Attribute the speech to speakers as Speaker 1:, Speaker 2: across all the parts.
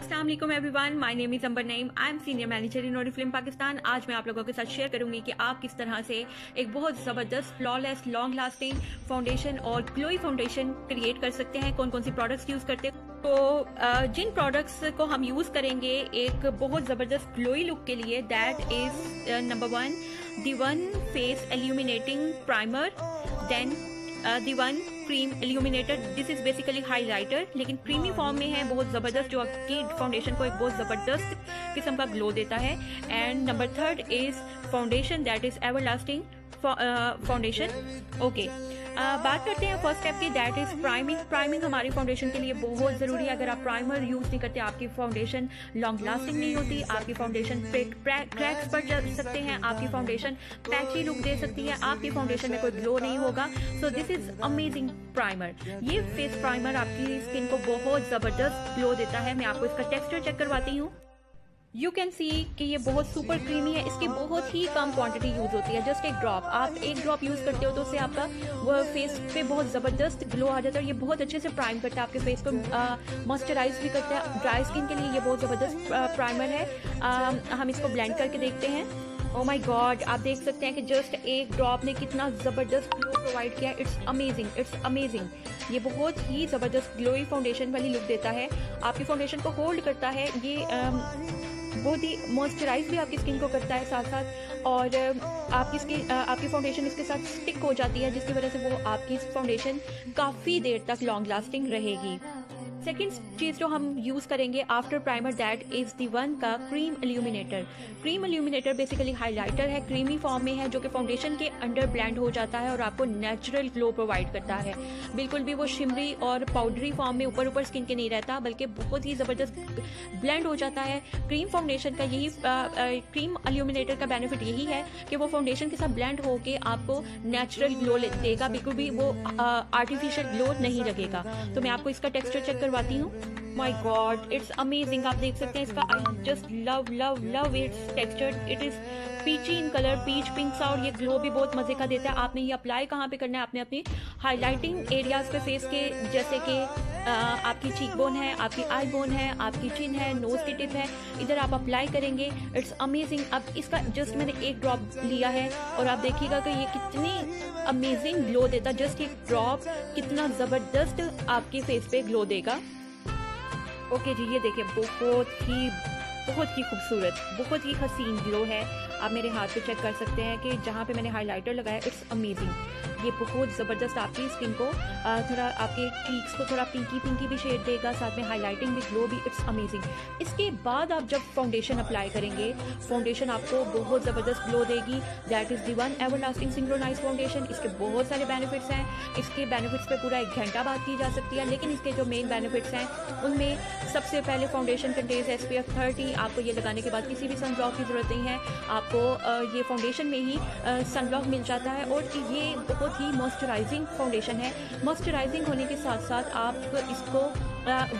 Speaker 1: Aslam everyone my name is Ambar Naeem I am senior manager in film Pakistan आज मैं आप लोगों के साथ शेयर करूँगी कि आप किस तरह से एक बहुत ज़बरदस्त फ्लॉलेस लॉन्ग लास्टिंग फाउंडेशन और ग्लोई फाउंडेशन क्रिएट कर सकते हैं कौन कौन सी प्रोडक्ट्स यूज़ करते हैं। तो जिन प्रोडक्ट्स को हम यूज़ करेंगे एक बहुत ज़बरदस्त ग्लोई लुक के लिए that is number one the one face illuminating primer then the one cream illuminator this is basically highlighter लेकिन क्रीमी फॉर्म में है, बहुत ज़बरदस्त, जो आपकी फाउंडेशन को एक बहुत ज़बरदस्त किस्म का ग्लो देता है। And number third is foundation that is ever lasting foundation okay बात करते हैं फ़र्स्ट स्टेप की दैट इज़ प्राइमिंग प्राइमिंग हमारी फाउंडेशन के लिए बहुत ज़रूरी है। अगर आप प्राइमर यूज़ नहीं करते, आपकी फाउंडेशन लॉन्ग लास्टिंग नहीं होती, आपकी फाउंडेशन क्रैक्स पड़ सकते हैं, आपकी फाउंडेशन पैची लुक दे सकती है, आपकी फाउंडेशन में कोई ग्लो नहीं होगा। So this is amazing primer ये फेस प्राइमर आपकी स्किन को बहुत ज़बरदस्त ग्लो देता है। मैं आपको इसका टेक्सचर चेक करवाती हूँ। यू कैन सी कि ये बहुत सुपर क्रीमी है इसकी बहुत ही कम क्वांटिटी यूज़ होती है जस्ट एक ड्रॉप आप एक ड्रॉप यूज़ करते हो तो उससे आपका वो फेस पे बहुत ज़बरदस्त ग्लो आ जाता है और ये बहुत अच्छे से प्राइम करता है आपके फेस को मॉइस्चराइज भी करता है। ड्राई स्किन के लिए ये बहुत ज़बरदस्त प्राइमर है। आ, हम इसको ब्लेंड करके देखते हैं। ओ माई गॉड आप देख सकते हैं कि जस्ट एक ड्रॉप ने कितना ज़बरदस्त ग्लो प्रोवाइड किया इट्स अमेजिंग इट्स अमेजिंग ये बहुत ही ज़बरदस्त ग्लोई फाउंडेशन वाली लुक देता है। आपकी फाउंडेशन को होल्ड करता है ये बहुत ही मॉइस्चराइज भी आपकी स्किन को करता है साथ साथ और आपकी स्किन आपकी फाउंडेशन इसके साथ स्टिक हो जाती है, जिसकी वजह से वो आपकी फाउंडेशन काफ़ी देर तक लॉन्ग लास्टिंग रहेगी। सेकेंड चीज़ जो हम यूज़ करेंगे after primer that is the one का cream illuminator cream illuminator basically highlighter है क्रीमी फॉर्म में है, जो कि फाउंडेशन के अंडर ब्लेंड हो जाता है और आपको नेचुरल ग्लो प्रोवाइड करता है. बिल्कुल भी वो शिमरी और पाउडरी फॉर्म में ऊपर ऊपर स्किन के नहीं रहता, बल्कि बहुत ही ज़बरदस्त ब्लेंड हो जाता है. क्रीम फाउंडेशन का यही क्रीम एल्यूमिनेटर का बेनिफिट यही है कि वो फाउंडेशन के साथ ब्लेंड होके आपको नेचुरल ग्लो देगा. बिल्कुल भी वो आर्टिफिशियल ग्लो नहीं लगेगा. तो मैं आपको इसका टेक्सचर चेक करवा करवाती हूँ। माई गॉड इट्स अमेजिंग आप देख सकते हैं इसका I just love love love its texture it is peachy in colour peach pink सा और ये ग्लो भी बहुत मज़े का देता है। आपने ये अप्लाई कहाँ पे करना है? आपने अपनी हाईलाइटिंग एरियाज़ पे फेस के, जैसे कि आपकी चीक बोन है, आपकी आई बोन है, आपकी चिन है नोज़ की टिप है, इधर आप अप्लाई करेंगे इट्स अमेजिंग अब इसका जस्ट मैंने एक ड्रॉप लिया है और आप देखिएगा कि ये कितनी अमेजिंग ग्लो देता जस्ट एक ड्रॉप कितना ज़बरदस्त आपके फेस पे ग्लो देगा। ओके जी, ये देखिए, बहुत ही बहुत ही खूबसूरत, बहुत ही हसीन ग्लो है। आप मेरे हाथ पे चेक कर सकते हैं कि जहाँ पे मैंने हाइलाइटर लगाया इट्स अमेजिंग ये बहुत ज़बरदस्त आपकी स्किन को थोड़ा आपके चीक्स को थोड़ा पिंकी पिंकी भी शेड देगा, साथ में हाईलाइटिंग भी ग्लो भी इट्स अमेजिंग इसके बाद आप जब फाउंडेशन अप्लाई करेंगे फाउंडेशन आपको बहुत ज़बरदस्त ग्लो देगी. That is the one ever lasting synchronise foundation इसके बहुत सारे बेनिफिट्स हैं. इसके बेनिफिट्स पर पूरा एक घंटा बात की जा सकती है, लेकिन इसके जो मेन बेनिफिट्स हैं, उनमें सबसे पहले foundation contains S P F thirty आपको ये लगाने के बाद किसी भी सन की ज़रूरत नहीं है. आप आपको ये फाउंडेशन में ही सनब्लॉक मिल जाता है और ये बहुत ही मॉइस्चराइजिंग फाउंडेशन है। मॉइस्चराइजिंग होने के साथ साथ आप इसको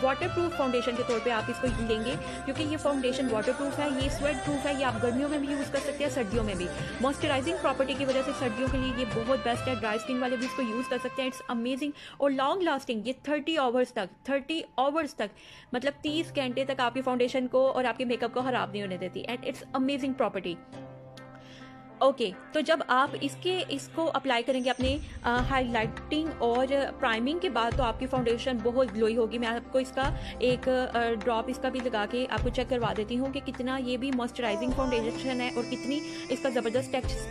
Speaker 1: वाटर प्रूफ फाउंडेशन के तौर पे आप इसको लेंगे, क्योंकि ये फाउंडेशन वाटर प्रूफ है, ये स्वेट प्रूफ है, ये आप गर्मियों में भी यूज़ कर सकते हैं, सर्दियों में भी। मॉइस्चराइजिंग प्रॉपर्टी की वजह से सर्दियों के लिए ये बहुत बेस्ट है ड्राई स्किन वाले भी इसको यूज़ कर सकते हैं इट्स अमेजिंग और लॉन्ग लास्टिंग ये थर्टी आवर्स तक थर्टी आवर्स तक मतलब तीस घंटे तक आपकी फाउंडेशन को और आपके मेकअप को खराब नहीं होने देती and it's amazing property okay okay, तो जब आप इसके इसको अप्लाई करेंगे अपने हाइलाइटिंग और प्राइमिंग के बाद तो आपकी फाउंडेशन बहुत ग्लोई होगी। मैं आपको इसका एक ड्रॉप इसका भी लगा के आपको चेक करवा देती हूँ कि कितना ये भी मॉइस्चराइजिंग फाउंडेशन है और कितनी इसका ज़बरदस्त टेक्स